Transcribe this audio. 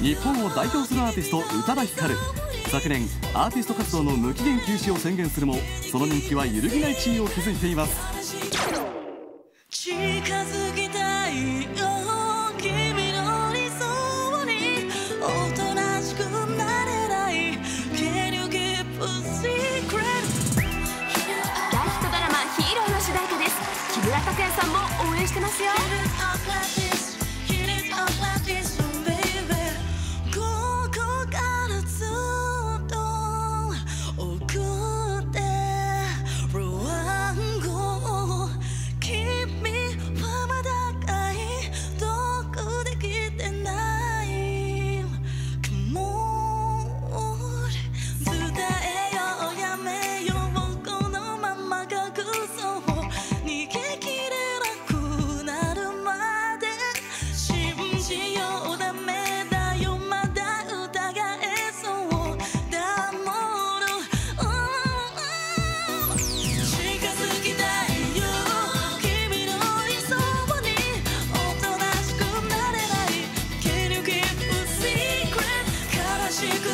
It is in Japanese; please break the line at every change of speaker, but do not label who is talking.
日本を代表するアーティスト宇多田ヒカル。昨年アーティスト活動の無期限休止を
宣言するもその人気は揺るぎない地位を築いています。
近づきたいよ君の理想におとなしくなれない Can you give a secret 大
ヒットドラマ「ヒーロー」の主題歌です。木村拓哉さんも応援してますよ。
she